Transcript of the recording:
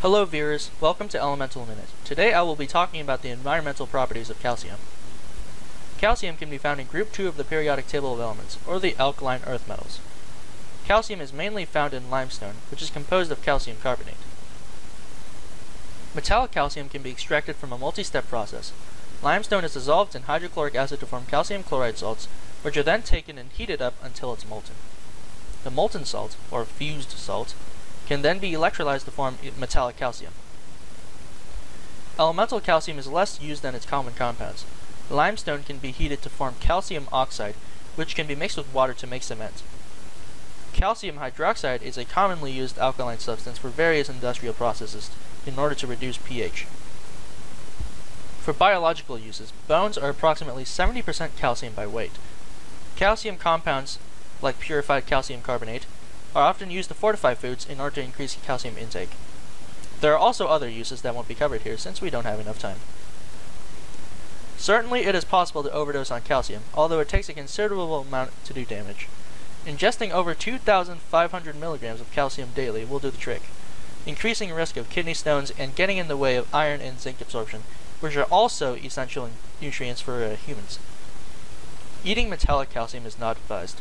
Hello viewers, welcome to Elemental Minute. Today I will be talking about the environmental properties of calcium. Calcium can be found in group 2 of the periodic table of elements, or the alkaline earth metals. Calcium is mainly found in limestone, which is composed of calcium carbonate. Metallic calcium can be extracted from a multi-step process. Limestone is dissolved in hydrochloric acid to form calcium chloride salts, which are then taken and heated up until it's molten. The molten salt, or fused salt, can then be electrolyzed to form metallic calcium. Elemental calcium is less used than its common compounds. Limestone can be heated to form calcium oxide, which can be mixed with water to make cement. Calcium hydroxide is a commonly used alkaline substance for various industrial processes in order to reduce pH. For biological uses, bones are approximately 70% calcium by weight. Calcium compounds, like purified calcium carbonate, are often used to fortify foods in order to increase calcium intake. There are also other uses that won't be covered here since we don't have enough time. Certainly it is possible to overdose on calcium, although it takes a considerable amount to do damage. Ingesting over 2,500 milligrams of calcium daily will do the trick, increasing risk of kidney stones and getting in the way of iron and zinc absorption, which are also essential nutrients for uh, humans. Eating metallic calcium is not advised.